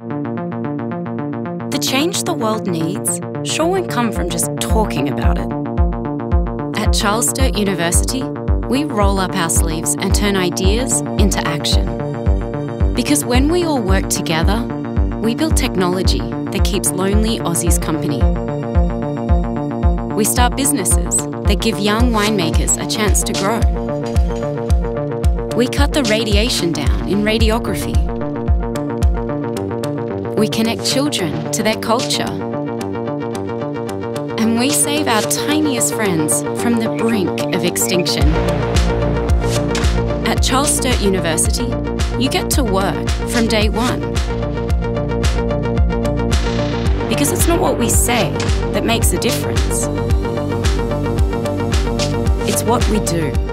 The change the world needs sure won't come from just talking about it. At Charles Sturt University, we roll up our sleeves and turn ideas into action. Because when we all work together, we build technology that keeps lonely Aussies company. We start businesses that give young winemakers a chance to grow. We cut the radiation down in radiography. We connect children to their culture. And we save our tiniest friends from the brink of extinction. At Charles Sturt University, you get to work from day one. Because it's not what we say that makes a difference. It's what we do.